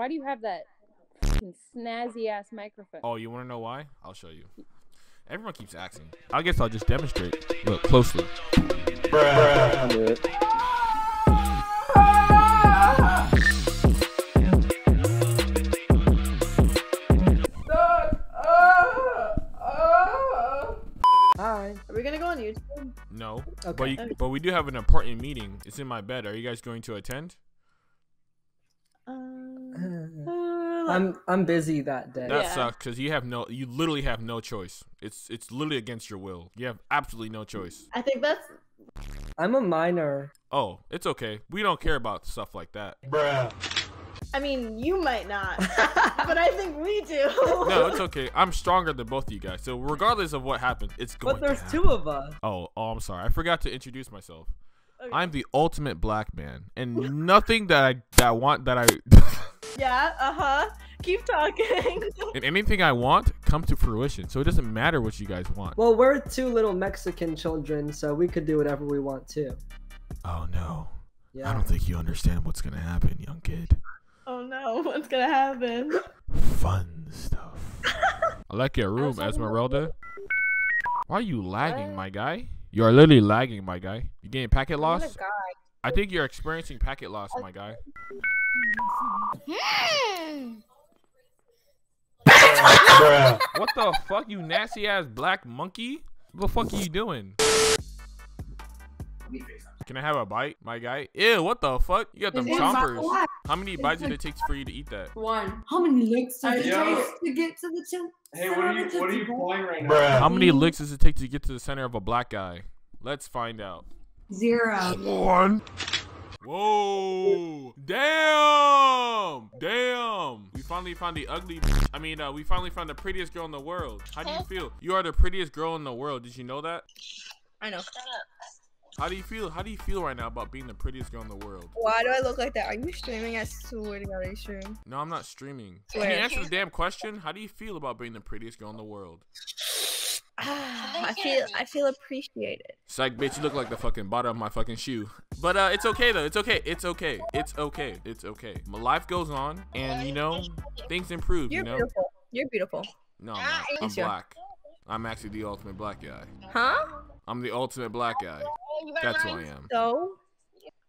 Why do you have that snazzy ass microphone? Oh, you want to know why? I'll show you. Everyone keeps asking. I guess I'll just demonstrate. Look closely. I'll. Hi. Are we gonna go on YouTube? No, Okay. but you, but we do have an important meeting. It's in my bed. Are you guys going to attend? Um, uh, I'm I'm busy that day. That Yeah. sucks because you have no. You literally have no choice. It's it's literally against your will. You have absolutely no choice. I think that's I'm a minor. Oh, it's okay. We don't care about stuff like that. Bruh. I mean, you might not, but I think we do. No, it's okay. I'm stronger than both of you guys. So regardless of what happens, it's going. But there's to two of us. Oh, oh, I'm sorry. I forgot to introduce myself. Okay. I'm the ultimate black man, and nothing that I that I want that I Yeah. Uh huh. Keep talking. and anything I want come to fruition. So it doesn't matter what you guys want. Well, we're two little Mexican children, so we could do whatever we want too. Oh no. Yeah. I don't think you understand what's gonna happen, young kid. oh no, what's gonna happen? Fun stuff. I like your room, Esmeralda. Why are you lagging, What? my guy? You are literally lagging, my guy. You getting packet I'm not a loss? Guy. I think you're experiencing packet loss, my guy. What the fuck, you nasty ass black monkey? What the fuck are you doing? Can I have a bite, my guy? Ew, what the fuck? You got them It's chompers. How many bites did it take for you to eat that? One. How many licks does it take to get to the chin? Hey, what are you what are you playing right now? How many licks does it take to get to the center of a black guy? Let's find out. Zero. One. Whoa! Damn! Damn! We finally found the ugly. I mean, uh, we finally found the prettiest girl in the world. How do you feel? You are the prettiest girl in the world. Did you know that? I know. How do you feel? How do you feel right now about being the prettiest girl in the world? Why do I look like that? Are you streaming? I swear to God, are you streaming? No, I'm not streaming. Can you answer the damn question? How do you feel about being the prettiest girl in the world? I feel I feel appreciated. Psych, bitch, you look like the fucking bottom of my fucking shoe. But uh, it's okay though. It's okay. It's okay. It's okay. It's okay. My life goes on, and you know, things improve. You're you know. beautiful. You're beautiful. No, I'm, not. I'm Yes, you black. I'm actually the ultimate black guy. Huh? I'm the ultimate black guy. That's who I am. So,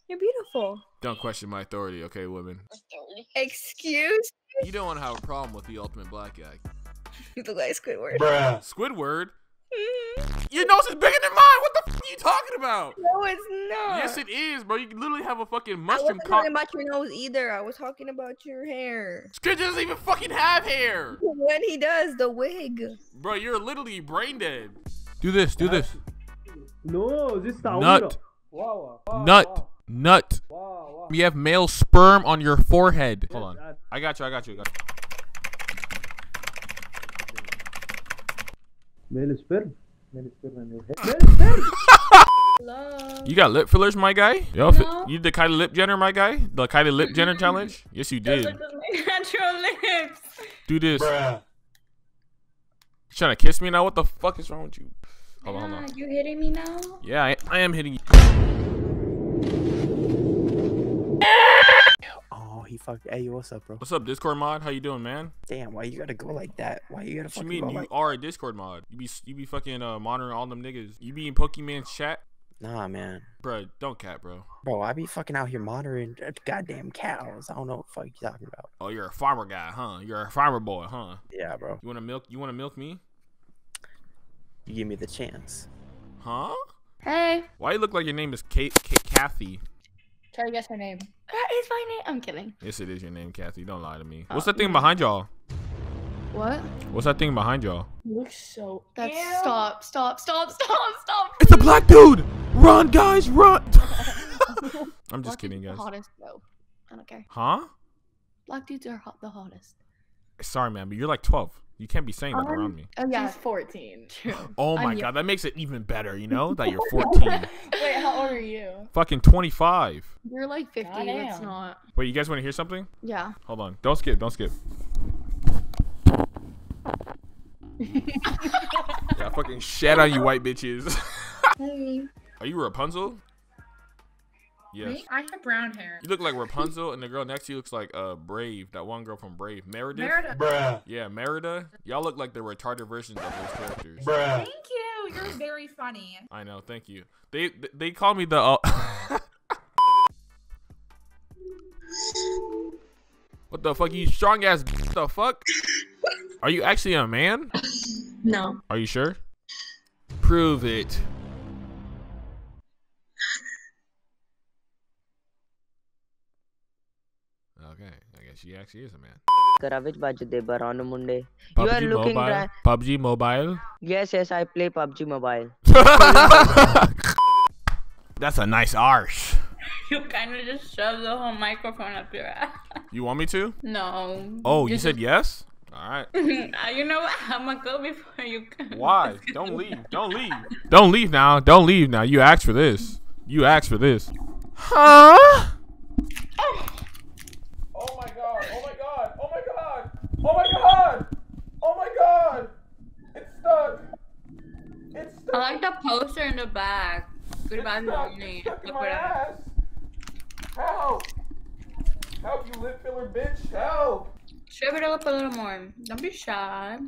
you're beautiful. Don't question my authority, okay, women. Excuse? You don't want to have a problem with the ultimate black guy. You look like Squidward. Squidward, Mhm. Mm-hmm. your nose is bigger than mine. What the f- are you talking about? No, it's not. Yes, it is, bro. You literally have a fucking mushroom. I mushroom wasn't cock. talking about your nose either. I was talking about your hair. Squid doesn't even fucking have hair. When he does, the wig. Bro, you're literally brain dead. Do this, do this. No, this is Nut. Wow, wow, Nut. Nut. wow, wow. You have male sperm on your forehead. Hold on. I got you, I got you, I got you. Male sperm. Male sperm in your head. Male sperm. Love. You got lip fillers, my guy? Yo, No. you did the Kylie Lip Jenner, my guy? The Kylie Lip Jenner challenge? Yes, you did. Natural lips. Do this. You trying to kiss me now? What the fuck is wrong with you? Hold on, hold on. You hitting me now? Yeah, I, I am hitting you. Oh, he fucked. Hey, what's up, bro? What's up, Discord mod? How you doing, man? Damn, why you gotta go like that? Why you gotta What you mean? go You like? are a Discord mod. You be you be fucking uh, monitoring all them niggas. You be in Pokimane's chat, Nah, man, bro. Don't cat, bro. bro, I be fucking out here monitoring uh, goddamn cows. I don't know what the fuck you talking about. Oh, you're a farmer guy, huh? You're a farmer boy, huh? Yeah, bro, You wanna milk? You wanna milk me? you give me the chance. Huh? Hey. Why you look like your name is Kate, Kate Kathy? Try to guess her name. That is my name. I'm kidding. Yes, it is your name, Kathy. Don't lie to me. What's that thing behind y'all? What? What's that thing behind y'all? looks so. That's stop, stop, stop, stop, stop. It's a black dude! Run, guys, run! I'm just Black kidding, dudes are guys. Hottest though. I don't care. Huh? Black dudes are hot, the hottest. Sorry, man, but you're like 12. You can't be saying that Um, around me. Oh Yeah, yeah. 14. True. Oh my I'm god, that makes it even better, you know? That you're 14. Wait, how old are you? Fucking 25. You're like 50. That's Goddamn. not. Wait, you guys want to hear something? Yeah. Hold on. Don't skip, don't skip. yeah, I fucking shat on you white bitches. Hey. Are you Rapunzel? Yes. Me? I have brown hair. You look like Rapunzel, and the girl next to you looks like uh Brave, that one girl from Brave, Meredith. Meredith. Bruh. Yeah, Merida. Y'all look like the retarded versions of those characters. Bruh. Thank you. You're very funny. I know. Thank you. They they call me the. Uh, what the fuck? You strong ass. The fuck? Are you actually a man? No. Are you sure? Prove it. Okay, guess she actually is a man. Karavich Bajude Barano Munde. You are looking Mobile. dry. PUBG Mobile. Yes, yes, I play PUBG Mobile. That's a nice arse. You kind of just shoved the whole microphone up your ass. You want me to? No. Oh, you said yes? All right. you know what? I'm gonna go before you. Why? Don't leave. Don't leave. Don't leave now. Don't leave now. You asked for this. You asked for this. Huh? Oh my god, oh my god, oh my god, oh my god, oh my god! It's stuck! It's stuck! I like the poster in the back. Goodbye, morning. it's stuck in Look what I- Help! Help, you lip filler bitch, help! Shove it up a little more. Don't be shy.